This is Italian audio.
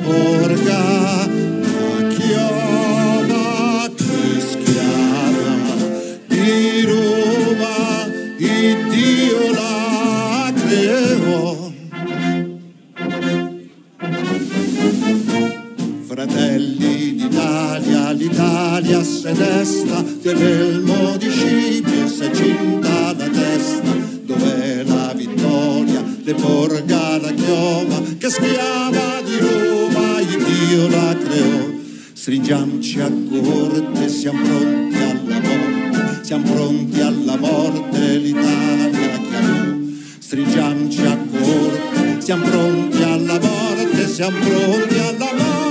porga na chioma che schiava di Roma e Dio la creò. Fratelli d'Italia l'Italia se ne sta di scipio, se cinta la testa. Dove la vittoria? Le porga la chioma che schiava Dio la creò. Stringiamoci a corte, siamo pronti alla morte, siamo pronti alla morte, l'Italia chiamò. Stringiamoci a corte, siamo pronti alla morte, siamo pronti alla morte.